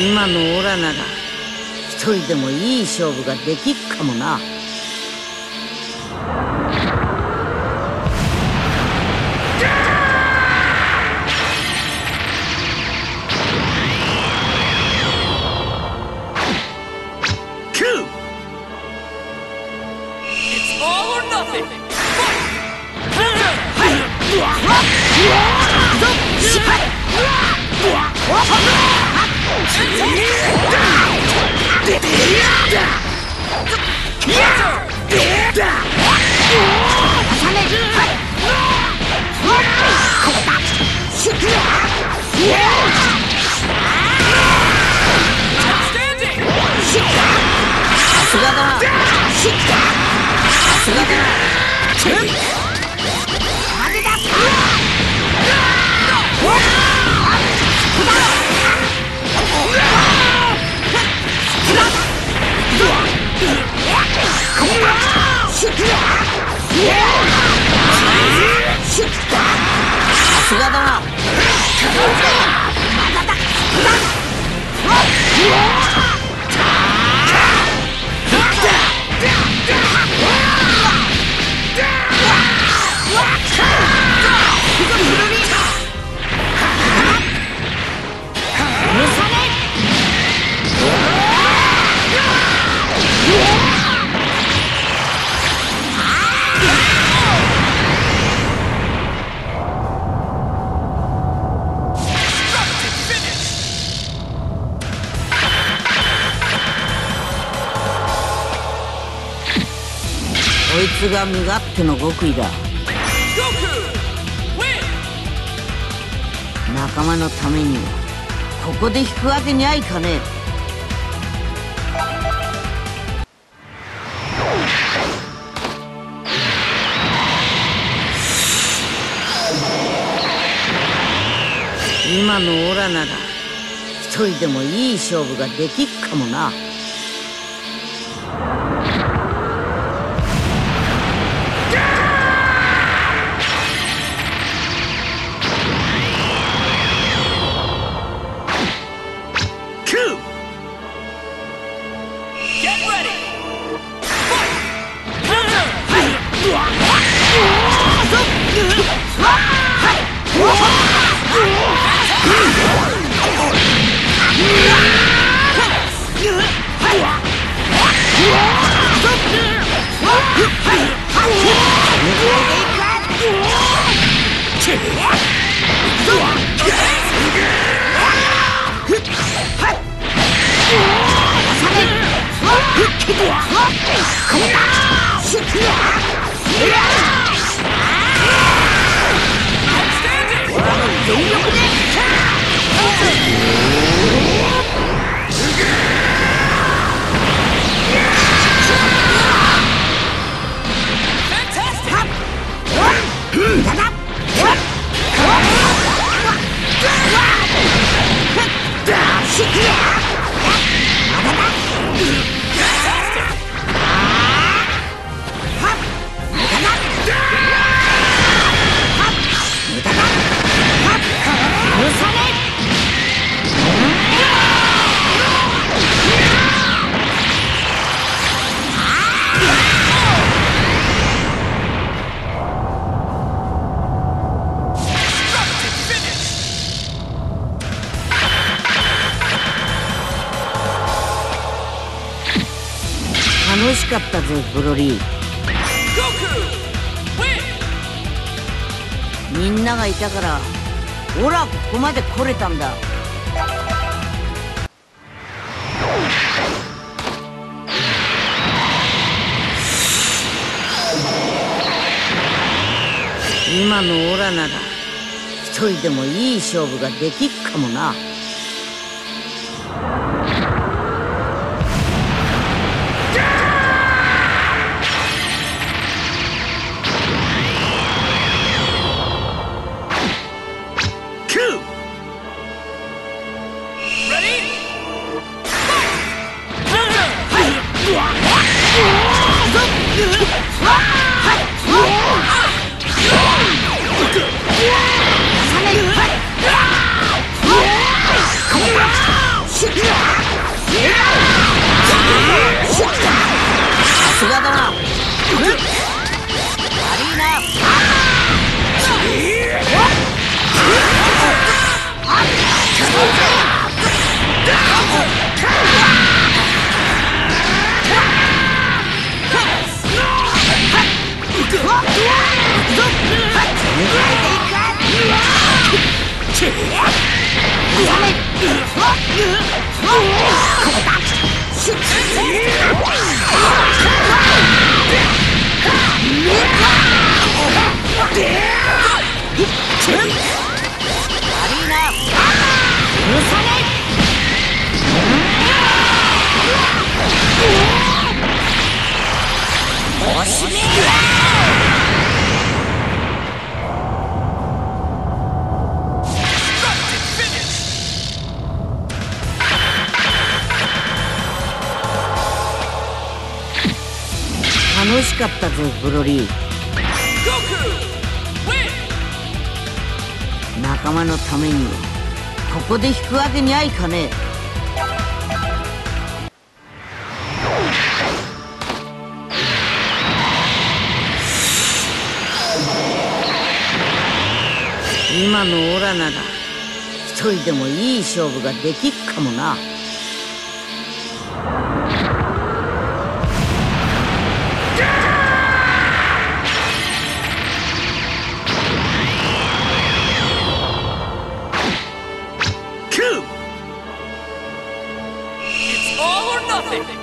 今のオラなら一人でもいい勝負ができっかもな。Yeah! こいつが身勝手の極意だ仲間のためにここで引くわけにはいかねえ今のオラなら一人でもいい勝負ができっかもな。Yeah! 楽しかったぜブロリーみんながいたからほらここまで来れたんだ。今のオラなら一人でもいい勝負ができっかもな。楽しかったぜブロリー。仲間のためにここで引くわけにはいかねえ。今のオラなら一人でもいい勝負ができっかもな。す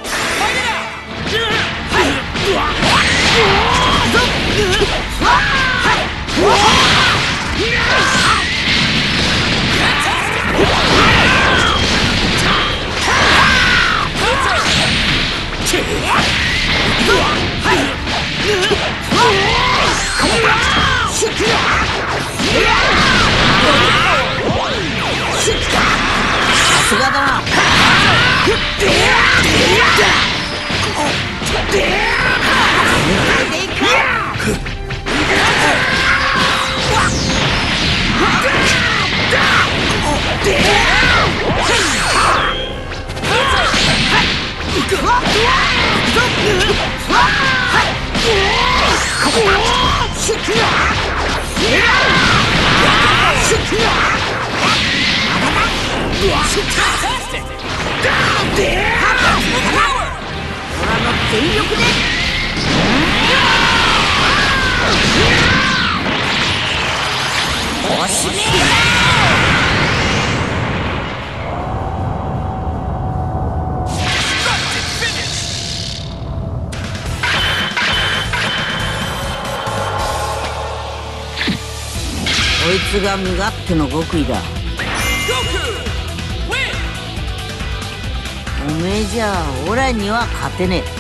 いつが身勝手の極意だ。おめえじゃオラには勝てねえ